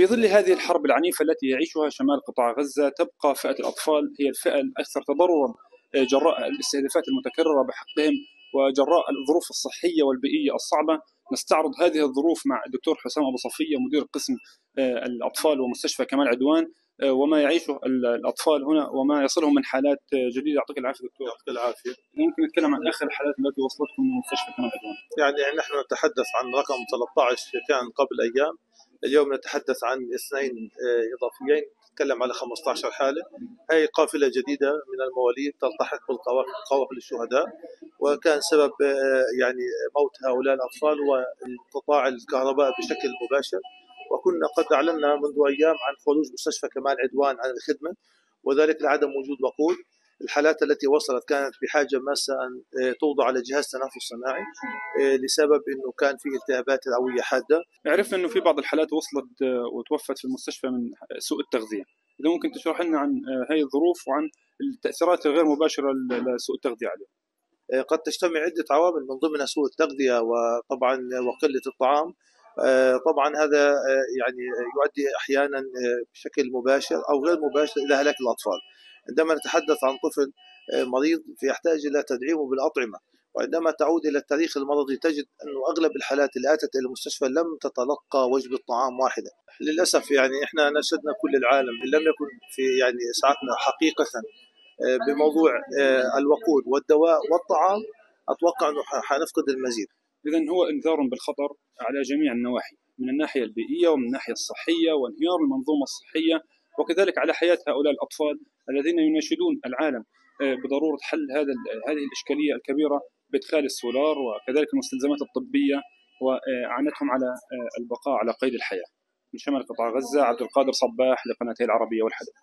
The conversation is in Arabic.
في ظل هذه الحرب العنيفة التي يعيشها شمال قطاع غزة تبقى فئة الأطفال هي الفئة الأكثر تضررا جراء الاستهدافات المتكررة بحقهم وجراء الظروف الصحية والبيئية الصعبة. نستعرض هذه الظروف مع الدكتور حسام أبو صفية مدير قسم الأطفال ومستشفى كمال عدوان. وما يعيشه الأطفال هنا وما يصلهم من حالات جديدة. يعطيك العافية دكتور. يعطيك العافية. ممكن نتكلم عن آخر الحالات التي وصلتكم من مستشفى كمال عدوان؟ يعني نحن نتحدث عن رقم 13 كان قبل أيام. اليوم نتحدث عن اثنين إضافيين نتكلم على 15 حالة. هي قافلة جديدة من المواليد تلتحق بالقوافل الشهداء وكان سبب يعني موت هؤلاء الأطفال هو انقطاع الكهرباء بشكل مباشر. وكنا قد أعلنا منذ أيام عن خروج مستشفى كمال عدوان عن الخدمة وذلك لعدم وجود وقود. الحالات التي وصلت كانت بحاجة ماسة أن توضع على جهاز تنفس صناعي لسبب إنه كان في التهابات رئويه حادة. عرفنا إنه في بعض الحالات وصلت وتوفت في المستشفى من سوء التغذية. إذا ممكن تشرح لنا عن هذه الظروف وعن التأثيرات الغير مباشرة لسوء التغذية عليهم. قد تجتمع عدة عوامل من ضمنها سوء التغذية وطبعا وقلة الطعام طبعا هذا يعني يؤدي أحيانا بشكل مباشر أو غير مباشر إلى هلاك الأطفال. عندما نتحدث عن طفل مريض فيحتاج إلى تدعيمه بالأطعمة. وعندما تعود إلى التاريخ المرضي تجد انه أغلب الحالات اللي أتت إلى المستشفى لم تتلقى وجبه طعام واحدة للأسف يعني إحنا نشدنا كل العالم إن لم يكن في يعني إسعافنا حقيقة بموضوع الوقود والدواء والطعام أتوقع أنه حنفقد المزيد. اذا هو إنذار بالخطر على جميع النواحي من الناحية البيئية ومن الناحية الصحية وانهيار المنظومة الصحية وكذلك على حياة هؤلاء الأطفال الذين يناشدون العالم بضرورة حل هذا هذه الإشكالية الكبيرة بإدخال السولار وكذلك المستلزمات الطبية وإعانتهم على البقاء على قيد الحياة. من شمال قطاع غزة عبد القادر صباح لقناتي العربية والحدث.